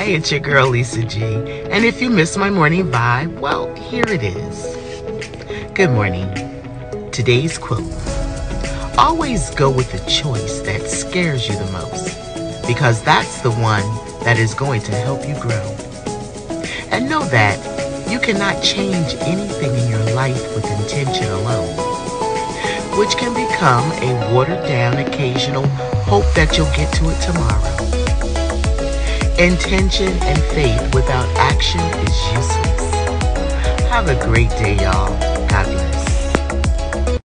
Hey, it's your girl Lisa G. And if you missed my morning vibe, well, here it is. Good morning. Today's quote Always go with the choice that scares you the most, because that's the one that is going to help you grow. And know that you cannot change anything in your life with intention alone, which can become a watered down occasional hope that you'll get to it tomorrow. Intention and faith without action is useless. Have a great day, y'all.